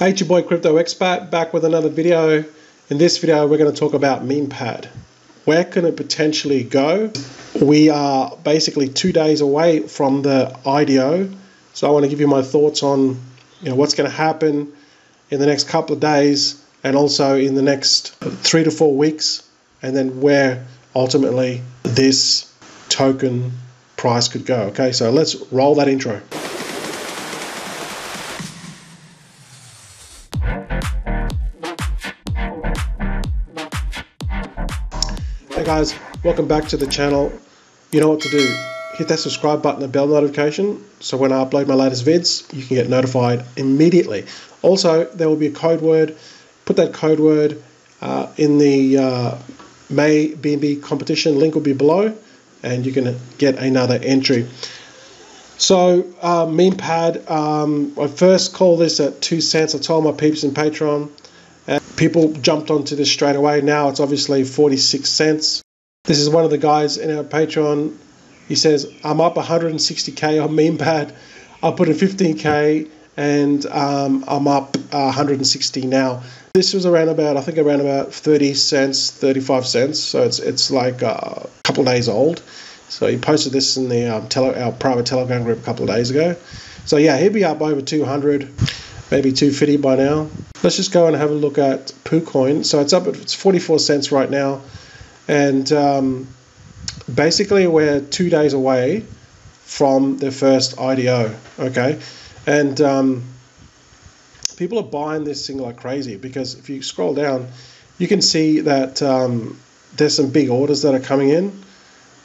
Hey, it's your boy Crypto Expat back with another video. In this video, we're going to talk about MemePad. Where can it potentially go? We are basically two days away from the IDO, so I want to give you my thoughts on you know what's going to happen in the next couple of days and also in the next three to four weeks, and then where ultimately this token price could go. Okay, so let's roll that intro. Guys, welcome back to the channel. You know what to do. Hit that subscribe button and bell notification so when I upload my latest vids, you can get notified immediately. Also, there will be a code word. Put that code word uh, in the uh, May BNB competition. Link will be below and going to get another entry. So, uh, MemePad, um, I first called this at 2 cents. I told my peeps in Patreon and people jumped onto this straight away. Now it's obviously 46 cents. This is one of the guys in our Patreon. He says, I'm up 160k on MemePad. I put in 15k and um, I'm up uh, 160 now. This was around about, I think around about 30 cents, 35 cents. So it's it's like a couple days old. So he posted this in the um, tele, our private Telegram group a couple of days ago. So yeah, he'd be up over 200 maybe 250 by now. Let's just go and have a look at PooCoin. So it's up at it's 44 cents right now, and um, basically we're two days away from the first IDO. Okay, and um, people are buying this thing like crazy because if you scroll down, you can see that um, there's some big orders that are coming in,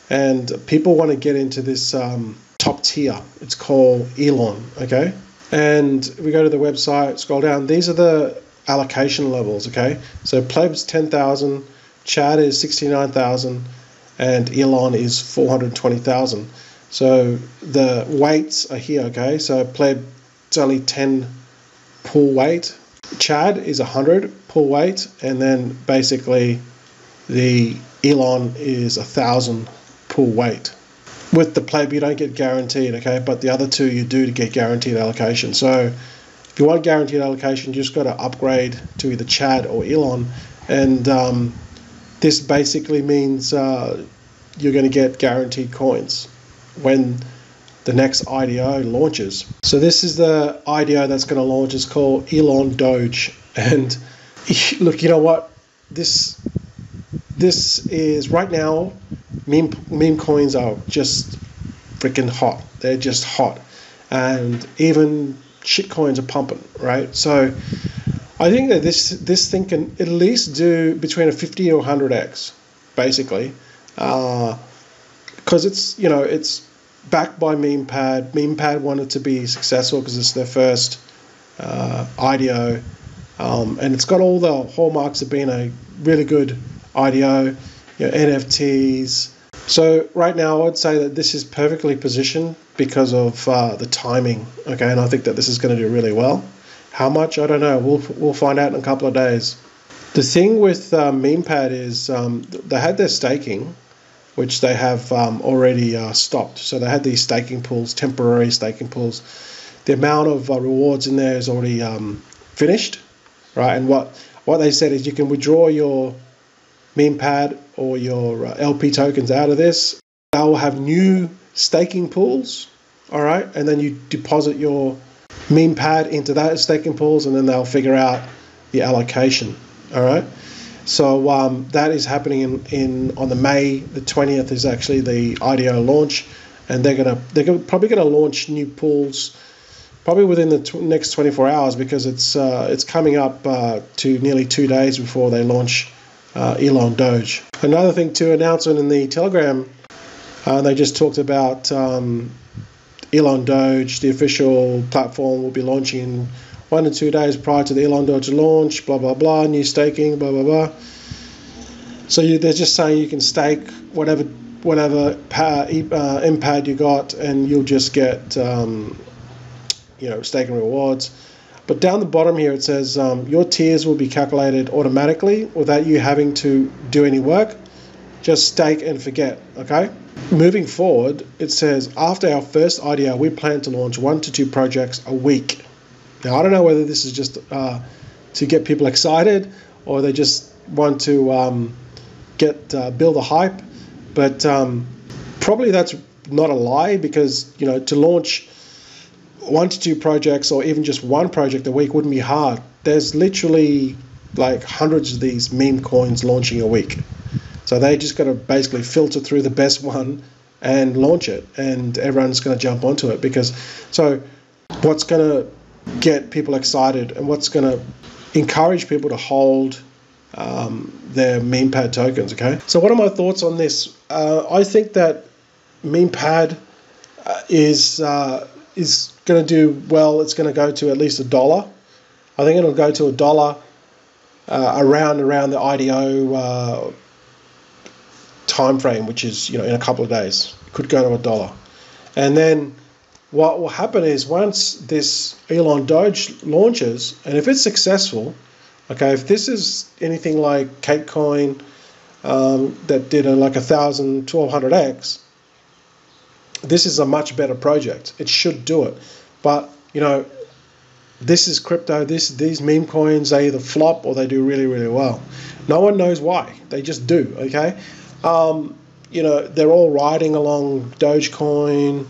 and people want to get into this um, top tier. It's called Elon. Okay and we go to the website, scroll down. These are the allocation levels, okay? So Pleb's 10,000, Chad is 69,000, and Elon is 420,000. So the weights are here, okay? So Pleb, it's only 10 pull weight. Chad is 100 pull weight, and then basically the Elon is 1,000 pull weight with the pleb you don't get guaranteed, okay, but the other two you do to get guaranteed allocation. So if you want guaranteed allocation, you just got to upgrade to either Chad or Elon, and um, this basically means uh, you're going to get guaranteed coins when the next IDO launches. So this is the IDO that's going to launch. It's called Elon Doge, and look, you know what? This this is right now meme meme coins are just freaking hot. They're just hot, and even shit coins are pumping, right? So I think that this this thing can at least do between a 50 or 100 x, basically, because uh, it's you know it's backed by MemePad. MemePad wanted to be successful because it's their first uh, IDO, um, and it's got all the hallmarks of being a really good IDO, you know, NFTs, so right now, I would say that this is perfectly positioned because of uh, the timing. Okay, and I think that this is going to do really well. How much? I don't know. We'll we'll find out in a couple of days. The thing with um, MemePad is um, they had their staking, which they have um, already uh, stopped. So they had these staking pools, temporary staking pools. The amount of uh, rewards in there is already um, finished, right? And what what they said is you can withdraw your MemePad or your uh, LP tokens out of this. They'll have new staking pools, all right, and then you deposit your MemePad into that staking pools, and then they'll figure out the allocation, all right. So um, that is happening in, in on the May the twentieth is actually the IDO launch, and they're gonna they're probably gonna launch new pools probably within the t- next 24 hours because it's uh, it's coming up uh, to nearly two days before they launch uh, Elon Doge. Another thing to announce in the Telegram, uh, they just talked about um, Elon Doge. The official platform will be launching in one to two days prior to the Elon Doge launch. Blah blah blah. New staking. Blah blah blah. So you, they're just saying you can stake whatever whatever power, uh, MPAD you got, and you'll just get um, you know staking rewards. But down the bottom here it says um, your tiers will be calculated automatically without you having to do any work. Just stake and forget, okay? Moving forward, it says after our first IDO, we plan to launch one to two projects a week. Now I don't know whether this is just uh, to get people excited or they just want to um, get uh, build a hype, but um, probably that's not a lie because you know to launch one to two projects or even just one project a week wouldn't be hard. There's literally like hundreds of these meme coins launching a week. So they just got to basically filter through the best one and launch it, and everyone's going to jump onto it because. So, what's going to get people excited and what's going to encourage people to hold um, their memepad tokens? Okay. So, what are my thoughts on this? Uh, I think that memepad uh, is uh, is going to do well. It's going to go to at least a dollar. I think it'll go to a dollar uh, around around the IDO uh, time frame, which is you know in a couple of days. It could go to a dollar, and then what will happen is once this Elon Doge launches, and if it's successful, okay, if this is anything like Catecoin um, that did a, like a thousand, twelve hundred x, this is a much better project. It should do it, but you know this is crypto. This these meme coins they either flop or they do really really well. No one knows why. They just do. Okay, um, you know they're all riding along Dogecoin,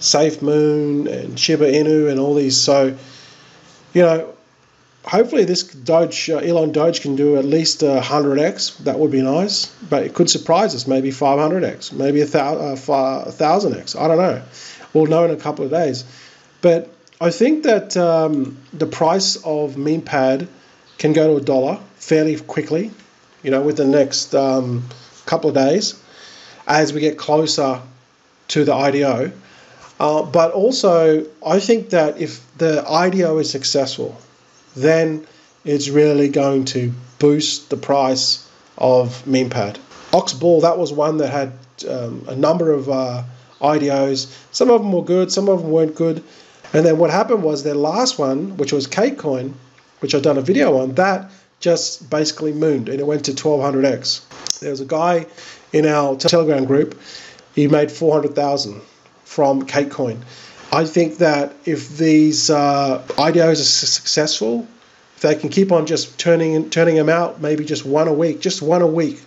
SafeMoon, and Shiba Inu, and all these. So you know, hopefully this Doge uh, Elon Doge can do at least a hundred x. That would be nice, but it could surprise us. Maybe five hundred x, maybe a thousand uh, x. I don't know. We'll know in a couple of days, but I think that um, the price of MemePad can go to a dollar fairly quickly, you know, with the next um, couple of days as we get closer to the IDO. Uh, but also, I think that if the IDO is successful, then it's really going to boost the price of MemePad. OxBull, that was one that had um, a number of uh, IDOs. Some of them were good, some of them weren't good. And then what happened was their last one, which was Catecoin, which I've done a video on, that just basically mooned and it went to 1200x. There was a guy in our Telegram group, he made 400,000 from Catecoin. I think that if these uh, IDOs are successful, if they can keep on just turning turning them out, maybe just one a week, just one a week,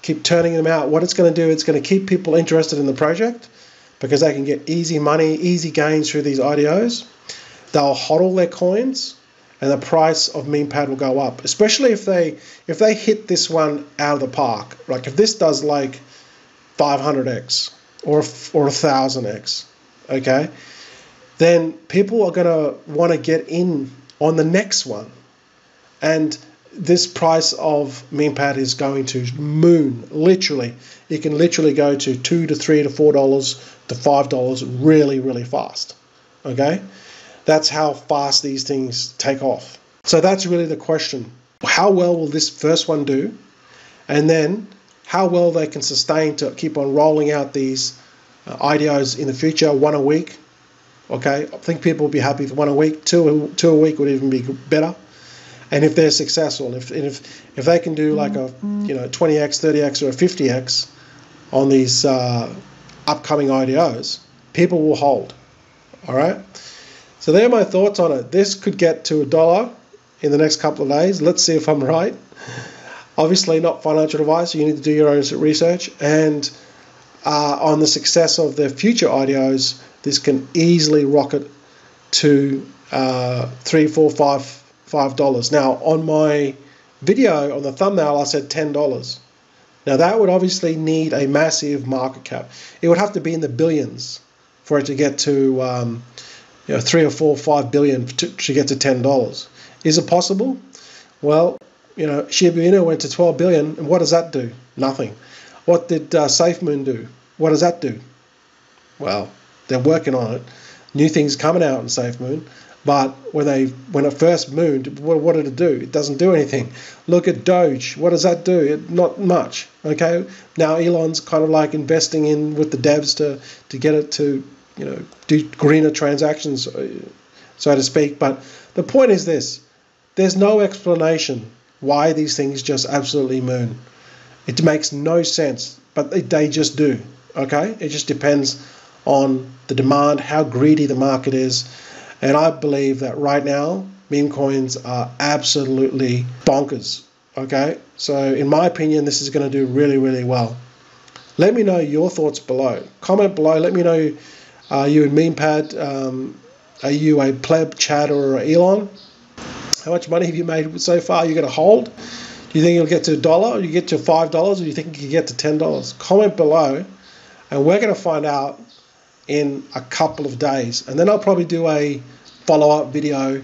keep turning them out. What it's going to do, it's going to keep people interested in the project because they can get easy money, easy gains through these IDOs. They'll hodl their coins, and the price of MemePad will go up. Especially if they if they hit this one out of the park. Like if this does like 500x or or 1000x, okay, then people are gonna want to get in on the next one, and this price of MemePad is going to moon literally. It can literally go to two to three to four dollars to five dollars really, really fast. Okay, that's how fast these things take off. So that's really the question: How well will this first one do, and then how well they can sustain to keep on rolling out these uh, IDOs in the future, one a week. Okay, I think people will be happy with one a week. Two, two a week would even be better and if they're successful, if if if they can do like a you know 20x, 30x, or a 50x on these uh, upcoming IDOs, people will hold. All right. So there are my thoughts on it. This could get to a dollar in the next couple of days. Let's see if I'm right. Obviously, not financial advice. You need to do your own research. And uh, on the success of the future IDOs, this can easily rocket to uh, three, four, five $5. Now, on my video, on the thumbnail, I said $10. Now, that would obviously need a massive market cap. It would have to be in the billions for it to get to um, you know, three or four, five billion to, to get to $10. Is it possible? Well, you know, Shiba Inu went to 12 billion, and what does that do? Nothing. What did uh, SafeMoon do? What does that do? Well, they're working on it. New things coming out in SafeMoon. But when they when it first mooned, what, what, did it do? It doesn't do anything. Look at Doge. What does that do? It, not much. Okay. Now Elon's kind of like investing in with the devs to to get it to you know do greener transactions, uh, so to speak. But the point is this: there's no explanation why these things just absolutely moon. It makes no sense, but they just do. Okay. It just depends on the demand, how greedy the market is And I believe that right now, meme coins are absolutely bonkers. Okay, so in my opinion, this is going to do really, really well. Let me know your thoughts below. Comment below. Let me know. Are you in MemePad? Um, are you a pleb, Chad, or Elon? How much money have you made so far? Are you going to hold? Do you think you'll get to a dollar? Or you get to five dollars? Or do you think you can get to ten dollars? Comment below, and we're going to find out in a couple of days. And then I'll probably do a follow-up video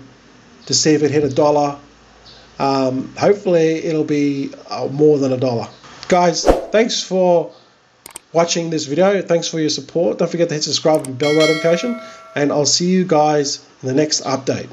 to see if it hit a dollar. Um, hopefully, it'll be uh, more than a dollar. Guys, thanks for watching this video. Thanks for your support. Don't forget to hit subscribe and bell notification. And I'll see you guys in the next update.